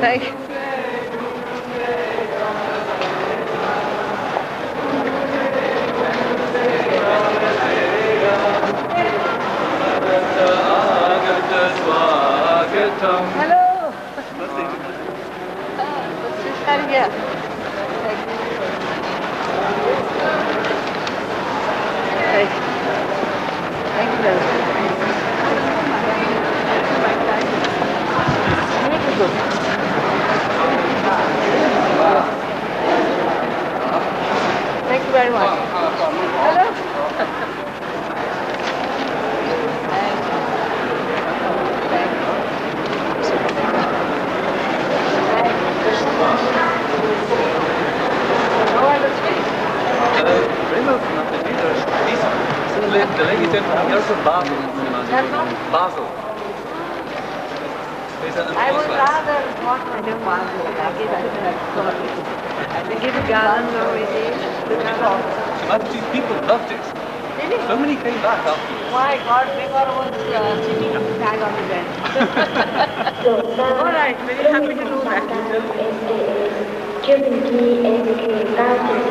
Like, hello कोशिश कर गया Thank you. zitten, Basel. Basel. I would rather walk on the Basel. I think a gallon already. But these people loved it. Really? So many came back after Why? My God, Megor was uh, sitting tag on the bed. All right, very happy to do that. Killing me and killing me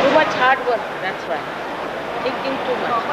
Too much hard work, that's right. Thinking too much.